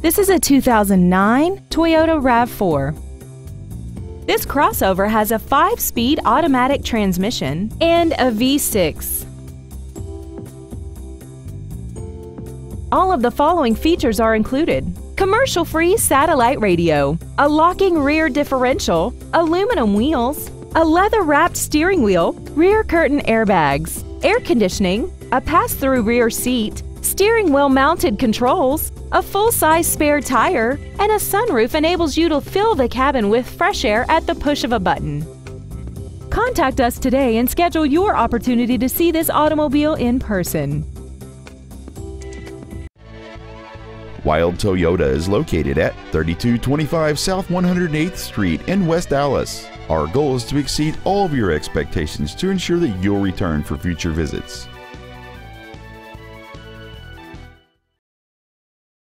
This is a 2009 Toyota RAV4. This crossover has a 5-speed automatic transmission and a V6. All of the following features are included. Commercial-free satellite radio, a locking rear differential, aluminum wheels, a leather-wrapped steering wheel, rear curtain airbags, air conditioning, a pass-through rear seat, steering wheel mounted controls, a full-size spare tire, and a sunroof enables you to fill the cabin with fresh air at the push of a button. Contact us today and schedule your opportunity to see this automobile in person. Wilde Toyota is located at 3225 South 108th Street in West Allis. Our goal is to exceed all of your expectations to ensure that you'll return for future visits.